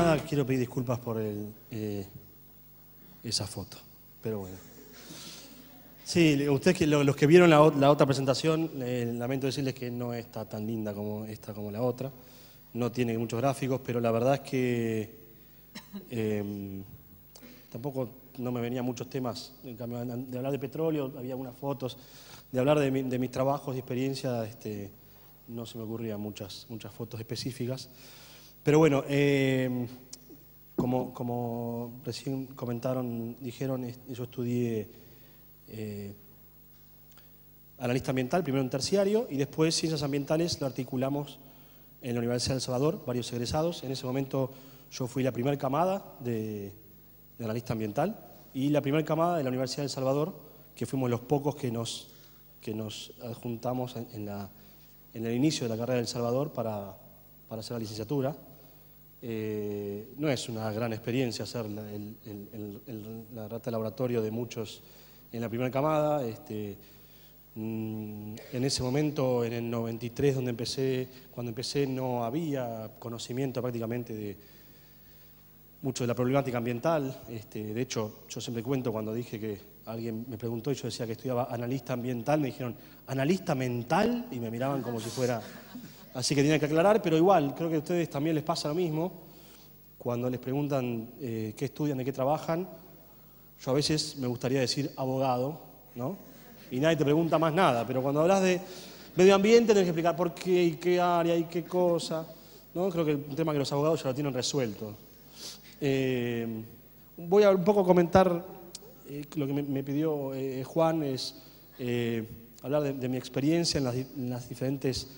nada quiero pedir disculpas por el, eh, esa foto, pero bueno. Sí, ustedes los que vieron la, otra presentación, eh, lamento decirles que no está tan linda como esta como la otra. No tiene muchos gráficos, pero la verdad es que em, tampoco no me venían muchos temas. De hablar de petróleo, había algunas fotos. De hablar de, mis trabajos y experiencias, este, no se me ocurrían muchas, muchas fotos específicas. Pero bueno, em, como, recién comentaron, dijeron, yo estudié eh, analista ambiental, primero en terciario, y después ciencias ambientales lo articulamos en la Universidad de El Salvador, varios egresados. En ese momento yo fui la primera camada de, analista ambiental y la primera camada de la Universidad de El Salvador, que fuimos los pocos que nos, que nos adjuntamos en el inicio de la carrera de El Salvador para, para hacer la licenciatura. Eh, no es una gran experiencia el, la rata de laboratorio de muchos en la primera camada. Este, mm, en ese momento, en el 93, donde empecé, cuando empecé no había conocimiento prácticamente de mucho de la problemática ambiental. Este, de hecho, yo siempre cuento cuando dije que alguien me preguntó y yo decía que estudiaba analista ambiental, me dijeron, ¿analista mental? Y me miraban como si fuera... Así que tienen que aclarar, pero igual, creo que a ustedes también les pasa lo mismo. Cuando les preguntan eh, qué estudian, de qué trabajan, yo a veces me gustaría decir abogado, ¿no? Y nadie te pregunta más nada, pero cuando hablas de medio ambiente tienes que explicar por qué y qué área y qué cosa. ¿no? Creo que es un tema que los abogados ya lo tienen resuelto. Eh, voy a un poco comentar eh, lo que me, pidió Juan, es hablar de, mi experiencia en las, en las diferentes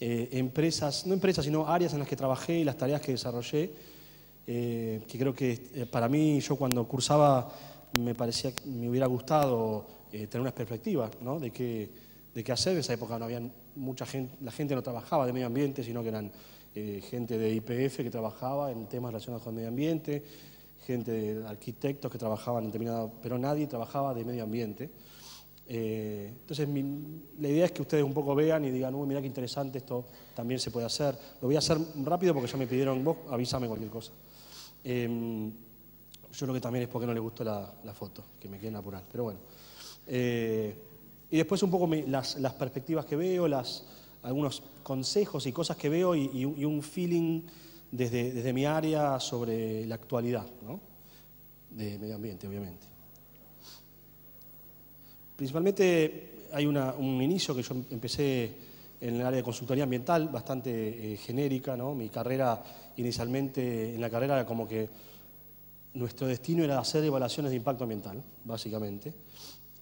empresas, no empresas, sino áreas en las que trabajé y las tareas que desarrollé, que creo que para mí, yo cuando cursaba me parecía que me hubiera gustado eh, tener una perspectiva ¿no? de, qué, de qué hacer. En esa época no había mucha gente, la gente no trabajaba de medio ambiente, sino que eran eh, gente de IPF que trabajaba en temas relacionados con medio ambiente, gente de arquitectos que trabajaban en determinado, pero nadie trabajaba de medio ambiente. Eh, entonces, la idea es que ustedes un poco vean y digan, uy, mira qué interesante, esto también se puede hacer. Lo voy a hacer rápido porque ya me pidieron, vos avísame cualquier cosa. Em, yo creo que también es porque no le gustó la, foto, que me quieren apurar. Pero bueno. Eh, y después un poco las, perspectivas que veo, algunos consejos y cosas que veo y, un feeling desde, desde, mi área sobre la actualidad, ¿no? de medio ambiente, obviamente. Principalmente hay un inicio que yo empecé en el área de consultoría ambiental, bastante eh, genérica, ¿no? Mi carrera inicialmente, en la carrera era como que nuestro destino era hacer evaluaciones de impacto ambiental, básicamente.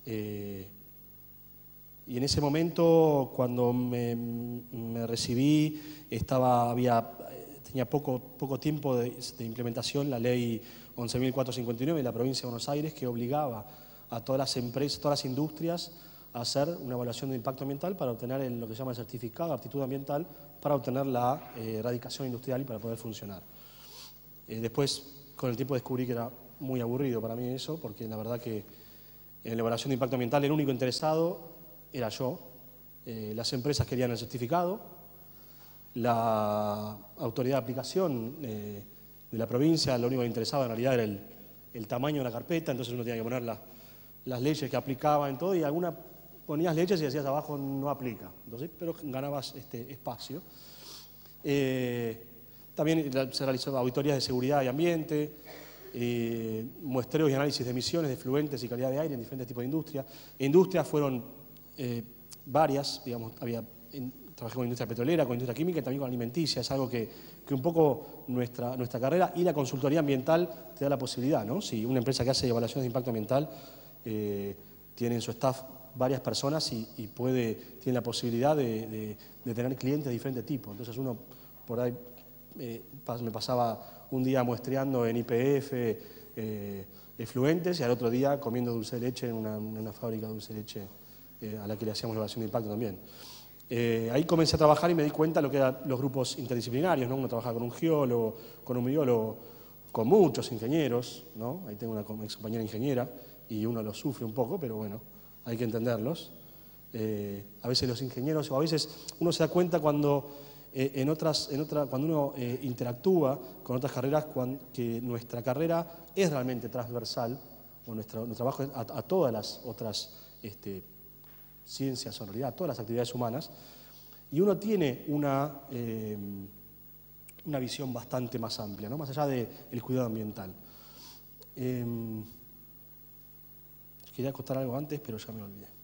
Eh, y en ese momento, cuando me, recibí, estaba, había, tenía poco, poco tiempo de, implementación la ley 11.459 de la provincia de Buenos Aires que obligaba a todas las empresas, todas las industrias a hacer una evaluación de impacto ambiental para obtener lo que se llama el certificado de aptitud ambiental para obtener la eh, erradicación industrial y para poder funcionar. Eh, después con el tiempo descubrí que era muy aburrido para mí eso, porque la verdad que en la elaboración de impacto ambiental el único interesado era yo. Eh, las empresas querían el certificado, la autoridad de aplicación eh, de la provincia, lo único que interesaba en realidad era el, tamaño de la carpeta, entonces uno tenía que poner las leyes que aplicaba en todo y alguna ponías leyes y decías abajo no aplica, entonces, pero ganabas este espacio. Eh, también se realizó auditorías de seguridad y ambiente, eh, muestreos y análisis de emisiones de fluentes y calidad de aire en diferentes tipos de industrias. Industrias fueron eh, varias, digamos, había, trabajé con industria petrolera, con industria química y también con alimenticia. Es algo que, un poco nuestra, nuestra carrera y la consultoría ambiental te da la posibilidad, ¿no? Si una empresa que hace evaluaciones de impacto ambiental eh, tiene en su staff varias personas y, puede, tiene la posibilidad de, de tener clientes de diferentes tipos. Entonces uno por ahí eh, me pasaba un día muestreando en IPF eh, efluentes y al otro día comiendo dulce de leche en una, fábrica de dulce de leche eh, a la que le hacíamos evaluación de impacto también. ahí comencé a trabajar y me di cuenta de lo que eran los grupos interdisciplinarios, ¿no? uno trabajaba con un geólogo, con un biólogo, con muchos ingenieros, ¿no? ahí tengo una ex compañera ingeniera y uno lo sufre un poco, pero bueno, hay que entenderlos. a veces los ingenieros, o a veces uno se da cuenta cuando eh, en otras, en otra, cuando uno eh, interactúa con otras carreras, que nuestra carrera es realmente transversal, o nuestro, trabajo a, a, todas las otras este, ciencias, en realidad, a todas las actividades humanas, y uno tiene una, eh, una visión bastante más amplia, ¿no? más allá del cuidado ambiental. Em, quería contar algo antes, pero ya me olvidé.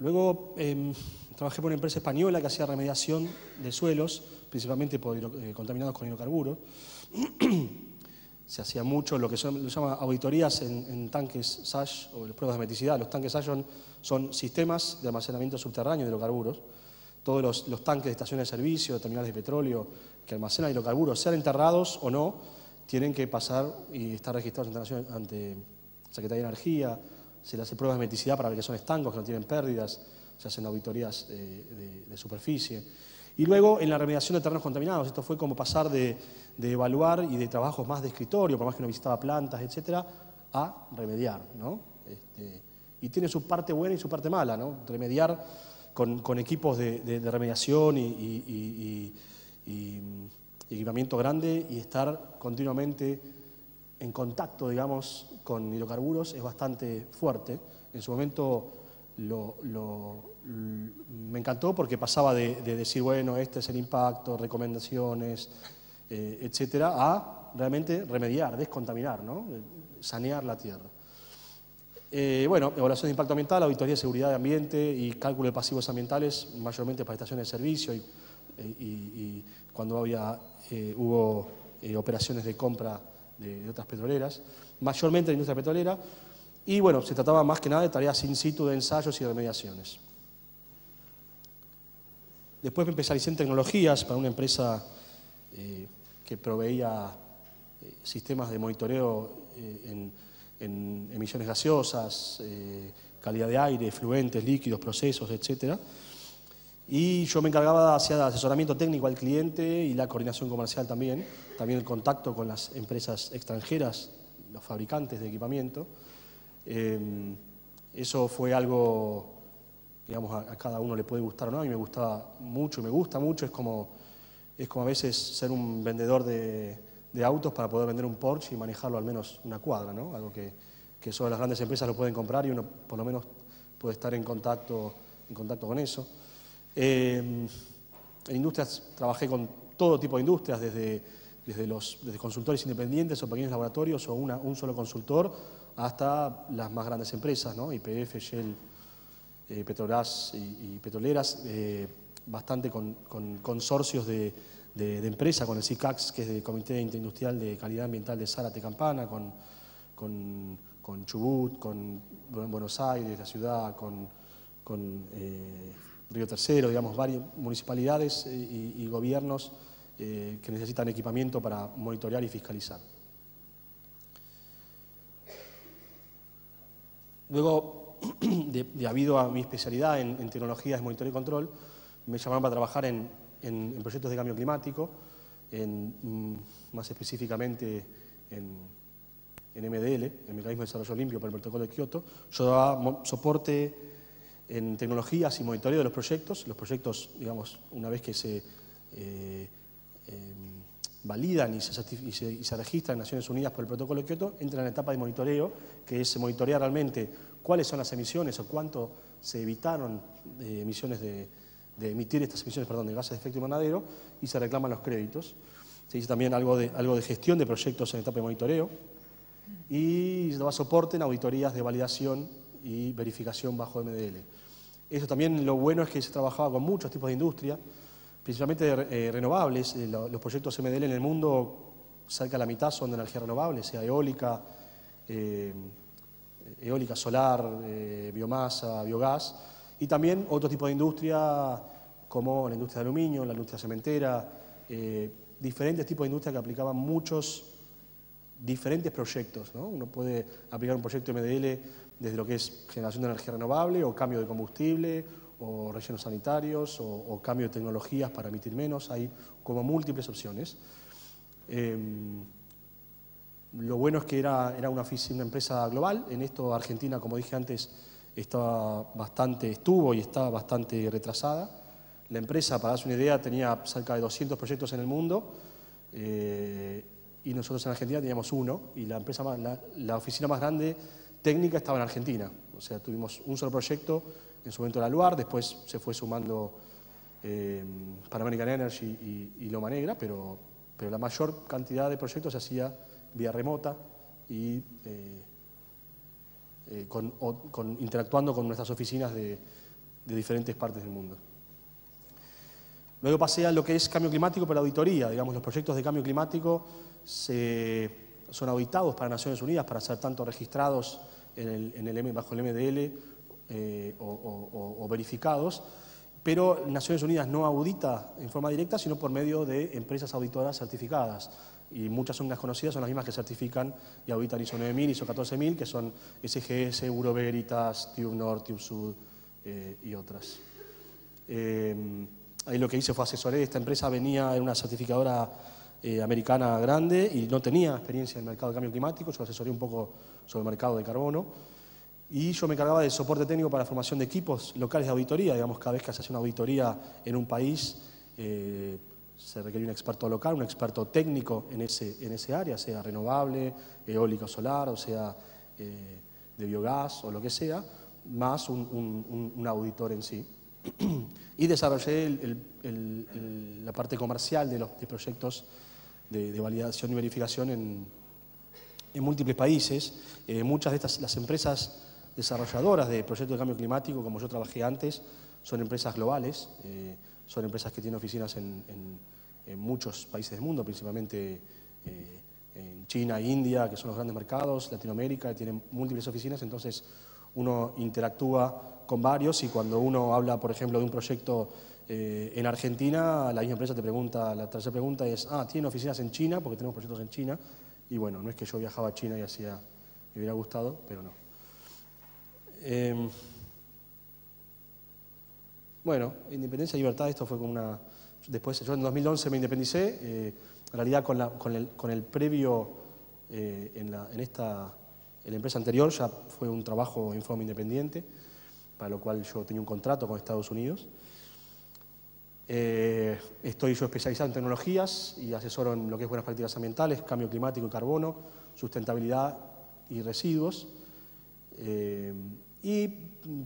Luego em, trabajé por una empresa española que hacía remediación de suelos, principalmente por, eh, contaminados con hidrocarburos. Se hacía mucho lo que se llama auditorías en, tanques SASH o pruebas de meticidad. Los tanques SASH son, sistemas de almacenamiento subterráneo de hidrocarburos. Todos los, tanques de estaciones de servicio, de terminales de petróleo que almacenan hidrocarburos, sean enterrados o no, tienen que pasar y estar registrados ante Secretaría de Energía. Se les hace pruebas de meticidad para ver que son estancos, que no tienen pérdidas. Se hacen auditorías de superficie. Y luego en la remediación de terrenos contaminados, esto fue como pasar de, evaluar y de trabajos más de escritorio, por más que uno visitaba plantas, etcétera, a remediar. ¿no? Este, y tiene su parte buena y su parte mala, ¿no? remediar con, equipos de, remediación y, equipamiento grande y estar continuamente en contacto, digamos, con hidrocarburos es bastante fuerte. En su momento lo, me encantó porque pasaba de, decir, bueno, este es el impacto, recomendaciones, eh, etcétera, a realmente remediar, descontaminar, ¿no? sanear la tierra. Eh, bueno, evaluación de impacto ambiental, auditoría de seguridad de ambiente y cálculo de pasivos ambientales, mayormente para estaciones de servicio y, eh, cuando había, hubo operaciones de compra de, de otras petroleras, mayormente de la industria petrolera. Y bueno, se trataba más que nada de tareas in situ de ensayos y remediaciones. Después me especialicé en tecnologías para una empresa eh, que proveía eh, sistemas de monitoreo eh, en, emisiones gaseosas, calidad de aire, fluentes, líquidos, procesos, etc. Y yo me encargaba hacer asesoramiento técnico al cliente y la coordinación comercial también, también el contacto con las empresas extranjeras, los fabricantes de equipamiento. Eso fue algo digamos, a, cada uno le puede gustar o no, a mí me gustaba mucho, me gusta mucho, es como, es como a veces ser un vendedor de, autos para poder vender un Porsche y manejarlo al menos una cuadra, ¿no? Algo que, que solo las grandes empresas lo pueden comprar y uno por lo menos puede estar en contacto, en contacto con eso. Eh, en industrias trabajé con todo tipo de industrias, desde, desde, los, desde consultores independientes o pequeños laboratorios o una, un solo consultor hasta las más grandes empresas, ¿no? IPF, Shell, eh, Petrobras y, petroleras, eh, bastante con, consorcios de, de, empresa, con el CICAX, que es el Comité Interindustrial de Calidad Ambiental de Zárate Campana, con, con, Chubut, con Buenos Aires, la ciudad, con, eh, Río Tercero, digamos, varias municipalidades y, gobiernos que necesitan equipamiento para monitorear y fiscalizar. Luego, de, habido a mi especialidad en, tecnologías de monitoreo y control, me llamaron para trabajar en, proyectos de cambio climático, mm, más específicamente en, MDL, el Mecanismo de Desarrollo Limpio por el Protocolo de Kioto. Yo daba soporte en tecnologías y monitoreo de los proyectos. Los proyectos, digamos, una vez que se eh, em, validan y se, y, se, registran en Naciones Unidas por el Protocolo de Kioto, entran en la etapa de monitoreo, que es monitorear realmente cuáles son las emisiones o cuánto se evitaron emisiones de, emitir estas emisiones perdón, de gases de efecto invernadero y se reclaman los créditos. Se dice también algo de, algo de gestión de proyectos en etapa de monitoreo y se da soporte en auditorías de validación y verificación bajo MDL. Eso también lo bueno es que se trabajaba con muchos tipos de industria, principalmente eh, renovables. Eh, los proyectos MDL en el mundo, cerca de la mitad son de energía renovable, sea eólica, eh, eólica solar, eh, biomasa, biogás, y también otro tipo de industria como la industria de aluminio, la industria cementera, eh, diferentes tipos de industria que aplicaban muchos diferentes proyectos. Uno puede aplicar un proyecto MDL desde lo que es generación de energía renovable o cambio de combustible o rellenos sanitarios o, cambio de tecnologías para emitir menos. Hay como múltiples opciones. Em, lo bueno es que era, era una, una, empresa global. En esto Argentina, como dije antes, estaba bastante, estuvo y está bastante retrasada. La empresa, para darse una idea, tenía cerca de 200 proyectos en el mundo eh, y nosotros en Argentina teníamos uno y la, empresa la, oficina más grande técnica estaba en Argentina. O sea, tuvimos un solo proyecto, en su momento la Luar, después se fue sumando eh, Pan American Energy y, Loma Negra, pero, pero la mayor cantidad de proyectos se hacía vía remota y eh, eh, interactuando con nuestras oficinas de, diferentes partes del mundo. Luego pasé a lo que es cambio climático para auditoría. Digamos, los proyectos de cambio climático son auditados para Naciones Unidas para ser tanto registrados en el, bajo el MDL eh, o, verificados, pero Naciones Unidas no audita en forma directa, sino por medio de empresas auditoras certificadas y muchas son las conocidas, son las mismas que certifican y auditan ISO 9000, ISO 14000, que son SGS, Euroveritas, Tube Nord, Tube Sud eh, y otras. Eh, ahí lo que hice fue asesoré, esta empresa venía en una certificadora eh, americana grande y no tenía experiencia en el mercado de cambio climático, yo asesoré un poco sobre el mercado de carbono. Y yo me encargaba del soporte técnico para la formación de equipos locales de auditoría, digamos, cada vez que se hace una auditoría en un país, se requiere un experto local, un experto técnico en ese, en ese área, sea renovable, eólico solar, o sea eh, de biogás o lo que sea, más un, auditor en sí. y desarrollé la parte comercial de los proyectos de, validación y verificación en, en múltiples países. Eh, muchas de estas, las empresas desarrolladoras de proyectos de cambio climático, como yo trabajé antes, son empresas globales. Eh, son empresas que tienen oficinas en, muchos países del mundo, principalmente eh, en China e India, que son los grandes mercados, Latinoamérica, tienen múltiples oficinas, entonces uno interactúa con varios y cuando uno habla, por ejemplo, de un proyecto eh, en Argentina, la misma empresa te pregunta, la tercera pregunta es, ah, ¿tienen oficinas en China? Porque tenemos proyectos en China. Y bueno, no es que yo viajaba a China y hacía, me hubiera gustado, pero no. Em, bueno, independencia y libertad, esto fue como una... Después, yo en 2011 me independicé, eh, en realidad con, el, con previo eh, en, la, esta, en la empresa anterior ya fue un trabajo en forma independiente, para lo cual yo tenía un contrato con Estados Unidos. Eh, estoy yo especializado en tecnologías y asesoro en lo que es buenas prácticas ambientales, cambio climático y carbono, sustentabilidad y residuos. Y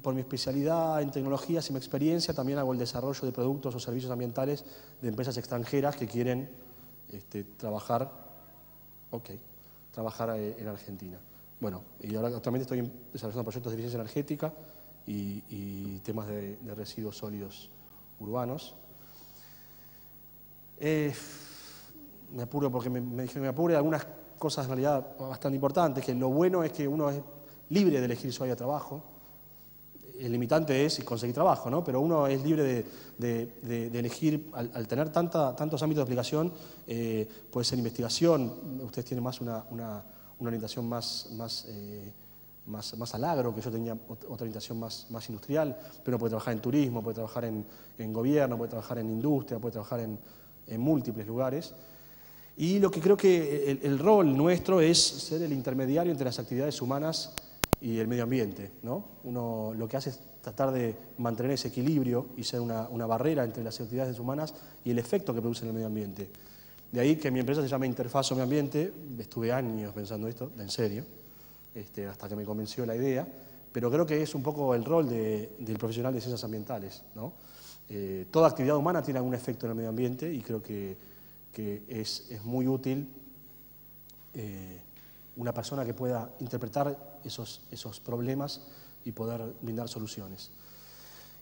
por mi especialidad en tecnologías y mi experiencia, también hago el desarrollo de productos o servicios ambientales de empresas extranjeras que quieren este, trabajar, okay, trabajar eh, en Argentina. Bueno, y ahora actualmente estoy desarrollando proyectos de eficiencia energética y, temas de, residuos sólidos urbanos. Eh, me apuro porque me, me me apure algunas cosas en realidad bastante importantes, que lo bueno es que uno es libre de elegir su área trabajo. El limitante es conseguir trabajo, ¿no? pero uno es libre de, elegir, al, tener tantos ámbitos de aplicación, eh, puede ser investigación, usted tiene más una, orientación eh, más, más, al agro, que yo tenía otra orientación más, más industrial, pero puede trabajar en turismo, puede trabajar en, gobierno, puede trabajar en industria, puede trabajar en, múltiples lugares. Y lo que creo que el, el, rol nuestro es ser el intermediario entre las actividades humanas y el medio ambiente. ¿no? Uno lo que hace es tratar de mantener ese equilibrio y ser una, barrera entre las actividades humanas y el efecto que produce en el medio ambiente. De ahí que mi empresa se llama Interfazo Medio Ambiente, estuve años pensando esto, en serio, este, hasta que me convenció la idea, pero creo que es un poco el rol del profesional de ciencias ambientales. ¿no? Eh, toda actividad humana tiene algún efecto en el medio ambiente y creo que, es, muy útil eh, una persona que pueda interpretar esos, esos problemas y poder brindar soluciones.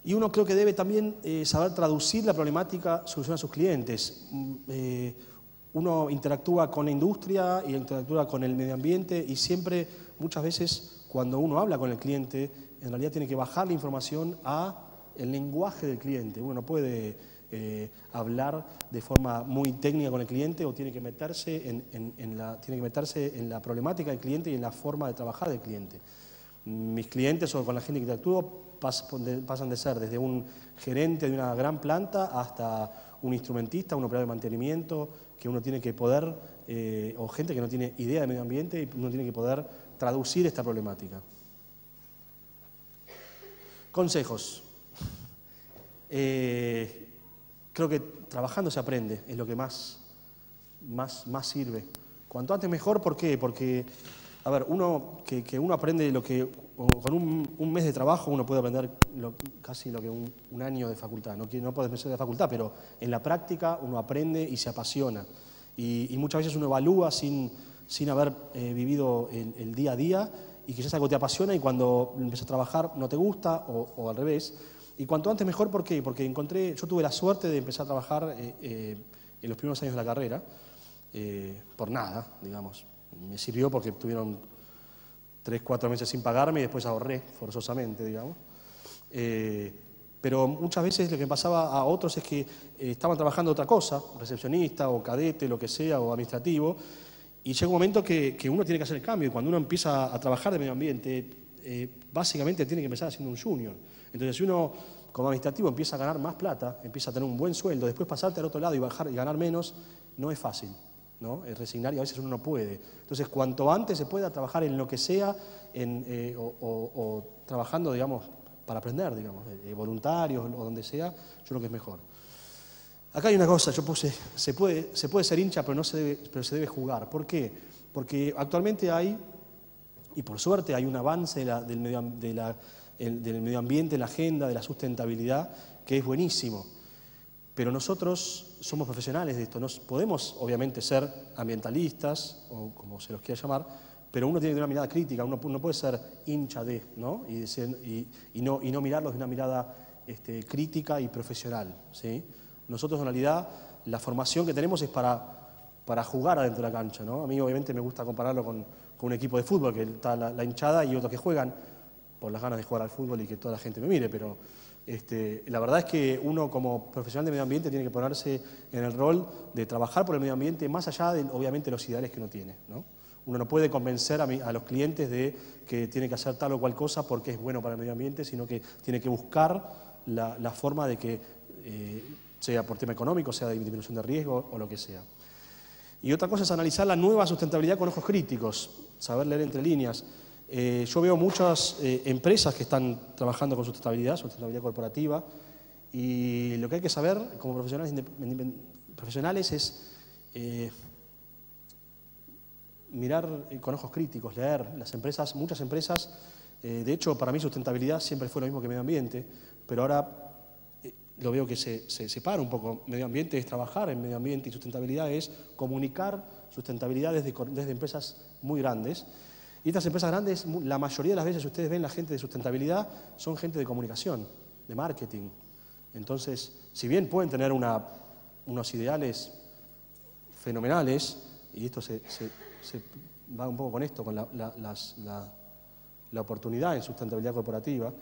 Y uno creo que debe también eh, saber traducir la problemática, solucionar a sus clientes. Mm, eh, uno interactúa con la industria y interactúa con el medio ambiente y siempre, muchas veces, cuando uno habla con el cliente, en realidad tiene que bajar la información a el lenguaje del cliente. Uno no puede eh, hablar de forma muy técnica con el cliente o tiene que, meterse en, la, tiene que meterse en la problemática del cliente y en la forma de trabajar del cliente. Mis clientes o con la gente que interactúo pasan de ser desde un gerente de una gran planta hasta un instrumentista, un operador de mantenimiento, que uno tiene que poder, eh, o gente que no tiene idea de medio ambiente y uno tiene que poder traducir esta problemática. Consejos. Eh, creo que trabajando se aprende, es lo que más, más, más sirve. Cuanto antes mejor, ¿por qué? Porque, a ver, uno, que, uno aprende lo que, con un, mes de trabajo uno puede aprender casi lo que un, año de facultad. No, no puede ser de facultad, pero en la práctica uno aprende y se apasiona. Y, muchas veces uno evalúa sin, sin haber eh, vivido el, día a día y quizás algo te apasiona y cuando empiezas a trabajar no te gusta o, al revés. Y cuanto antes mejor, ¿por qué? Porque encontré, yo tuve la suerte de empezar a trabajar eh, eh, en los primeros años de la carrera, por nada, digamos. Me sirvió porque tuvieron tres, cuatro meses sin pagarme y después ahorré forzosamente, digamos. Pero muchas veces lo que pasaba a otros es que eh, estaban trabajando otra cosa, recepcionista o cadete, lo que sea, o administrativo, y llega un momento que, uno tiene que hacer el cambio. Y cuando uno empieza a trabajar de medio ambiente, eh, básicamente tiene que empezar siendo un junior. Entonces, si uno como administrativo empieza a ganar más plata, empieza a tener un buen sueldo, después pasarte al otro lado y, bajar, y ganar menos, no es fácil. ¿no? Es resignar y a veces uno no puede. Entonces, cuanto antes se pueda trabajar en lo que sea, eh, o trabajando, digamos, para aprender, digamos, voluntarios o donde sea, yo creo que es mejor. Acá hay una cosa, yo puse, se puede, se puede ser hincha, pero, no se debe, pero se debe jugar. ¿Por qué? Porque actualmente hay, y por suerte hay un avance del, medio, del medio ambiente, la agenda, de la sustentabilidad, que es buenísimo. Pero nosotros somos profesionales de esto, nos podemos obviamente ser ambientalistas, o como se los quiera llamar, pero uno tiene una mirada crítica, uno no puede ser hincha de, ¿no? No, y no mirarlos de una mirada este, crítica y profesional. ¿sí? Nosotros en realidad la formación que tenemos es para, para jugar adentro de la cancha. ¿no? A mí obviamente me gusta compararlo con, con un equipo de fútbol, que está la, hinchada y otros que juegan por las ganas de jugar al fútbol y que toda la gente me mire, pero este, la verdad es que uno como profesional de medio ambiente tiene que ponerse en el rol de trabajar por el medio ambiente más allá de obviamente los ideales que uno tiene. ¿no? Uno no puede convencer a, los clientes de que tiene que hacer tal o cual cosa porque es bueno para el medio ambiente, sino que tiene que buscar la, forma de que, eh, sea por tema económico, sea de disminución de riesgo o lo que sea. Y otra cosa es analizar la nueva sustentabilidad con ojos críticos, saber leer entre líneas. Eh, yo veo muchas eh, empresas que están trabajando con sustentabilidad, sustentabilidad corporativa, y lo que hay que saber como profesionales, profesionales es mirar eh, con ojos críticos, leer. Las empresas, muchas empresas, de hecho, para mí sustentabilidad siempre fue lo mismo que medio ambiente, pero ahora lo veo que se, separa un poco. Medio ambiente es trabajar en medio ambiente y sustentabilidad es comunicar sustentabilidad desde empresas muy grandes. Y estas empresas grandes, la mayoría de las veces ustedes ven la gente de sustentabilidad, son gente de comunicación, de marketing. Entonces, si bien pueden tener una, unos ideales fenomenales, y esto se, se va un poco con esto, con la, la, oportunidad en sustentabilidad corporativa,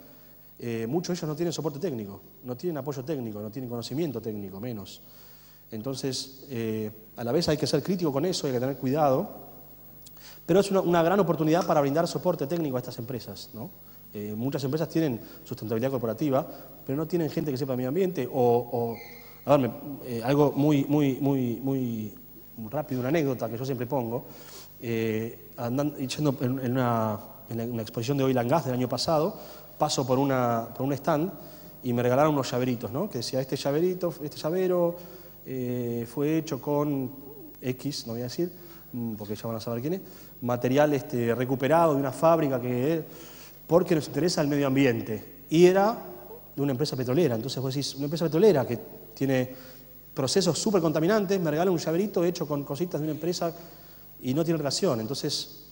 eh, muchos de ellos no tienen soporte técnico, no tienen apoyo técnico, no tienen conocimiento técnico, menos. Entonces, eh, a la vez hay que ser crítico con eso, hay que tener cuidado, pero es una, gran oportunidad para brindar soporte técnico a estas empresas. ¿no? Eh, muchas empresas tienen sustentabilidad corporativa, pero no tienen gente que sepa medio ambiente o, a ver, algo muy, muy, muy, muy rápido, una anécdota que yo siempre pongo, eh, andando, yendo en una, en exposición de Oil and Gas del año pasado, paso por, una, por un stand y me regalaron unos llaveritos, ¿no? que decía, este llaverito, este llavero eh, fue hecho con X, no voy a decir, porque ya van a saber quién es, material este, recuperado de una fábrica que porque nos interesa el medio ambiente. Y era de una empresa petrolera. Entonces vos decís, una empresa petrolera que tiene procesos súper contaminantes, me regalan un llaverito hecho con cositas de una empresa y no tiene relación. Entonces,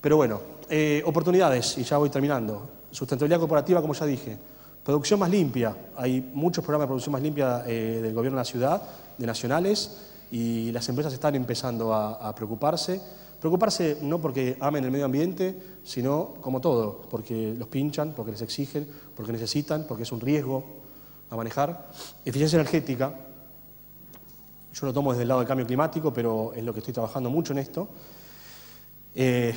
pero bueno, eh, oportunidades, y ya voy terminando. Sustentabilidad corporativa, como ya dije. Producción más limpia. Hay muchos programas de producción más limpia eh, del gobierno de la ciudad, de nacionales, y las empresas están empezando a, preocuparse. Preocuparse no porque amen el medio ambiente, sino como todo, porque los pinchan, porque les exigen, porque necesitan, porque es un riesgo a manejar. Eficiencia energética, yo lo tomo desde el lado del cambio climático, pero es lo que estoy trabajando mucho en esto. Eh,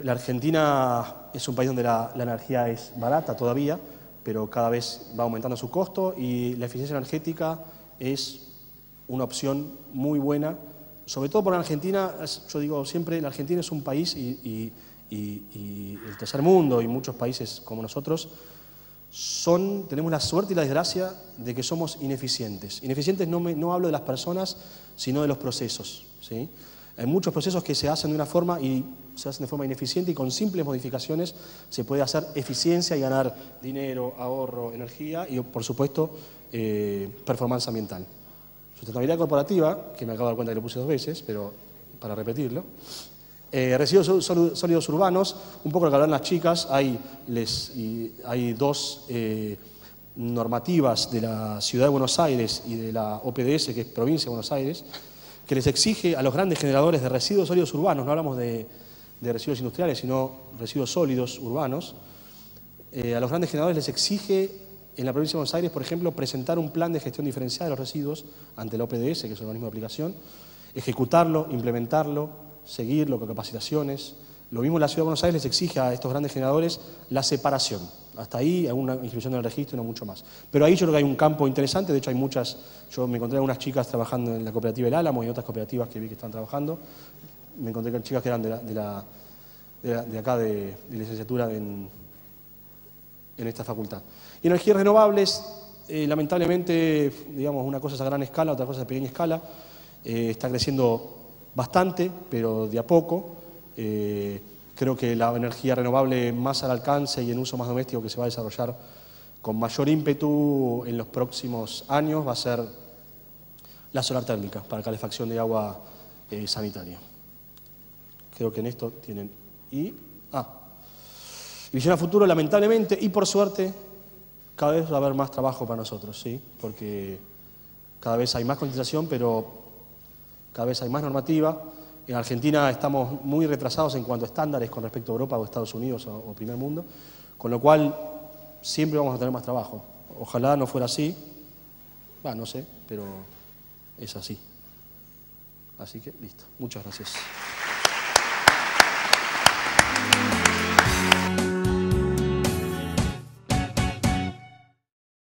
la Argentina es un país donde la, energía es barata todavía, pero cada vez va aumentando su costo y la eficiencia energética es una opción muy buena, sobre todo por la Argentina, yo digo siempre, la Argentina es un país y, el tercer mundo y muchos países como nosotros son, tenemos la suerte y la desgracia de que somos ineficientes. Ineficientes no, me- no hablo de las personas, sino de los procesos. ¿sí? Hay muchos procesos que se hacen de una forma y se hacen de forma ineficiente y con simples modificaciones se puede hacer eficiencia y ganar dinero, ahorro, energía y, por supuesto, eh, performance ambiental. Sustentabilidad corporativa, que me acabo de dar cuenta que lo puse dos veces, pero para repetirlo. Eh, residuos só- sólidos urbanos, un poco lo que hablan las chicas, hay, les- hay dos eh, normativas de la Ciudad de Buenos Aires y de la OPDS, que es Provincia de Buenos Aires, que les exige a los grandes generadores de residuos sólidos urbanos, no hablamos de, de residuos industriales, sino residuos sólidos urbanos, eh, a los grandes generadores les exige en la provincia de Buenos Aires, por ejemplo, presentar un plan de gestión diferenciada de los residuos ante la OPDS, que es el organismo de aplicación, ejecutarlo, implementarlo, seguirlo con capacitaciones. Lo mismo la Ciudad de Buenos Aires les exige a estos grandes generadores la separación. Hasta ahí, alguna inscripción en el registro y no mucho más. Pero ahí yo creo que hay un campo interesante, de hecho hay muchas, yo me encontré algunas chicas trabajando en la cooperativa El Álamo y otras cooperativas que vi que están trabajando. Me encontré con chicas que eran de, la- de la- de la- de acá de licenciatura en, en esta facultad. Energías renovables, eh, lamentablemente, digamos, una cosa es a gran escala, otra cosa es a pequeña escala. Eh, está creciendo bastante, pero de a poco. Eh, creo que la energía renovable más al alcance y en uso más doméstico que se va a desarrollar con mayor ímpetu en los próximos años va a ser la solar térmica para calefacción de agua sanitaria. Creo que en esto tienen. Y. Ah, y visión a futuro, lamentablemente, y por suerte, cada vez va a haber más trabajo para nosotros, ¿sí? Porque cada vez hay más concientización, pero cada vez hay más normativa. En Argentina estamos muy retrasados en cuanto a estándares con respecto a Europa o Estados Unidos o, o primer mundo, con lo cual siempre vamos a tener más trabajo. Ojalá no fuera así, va, no sé, pero es así. Así que listo, muchas gracias.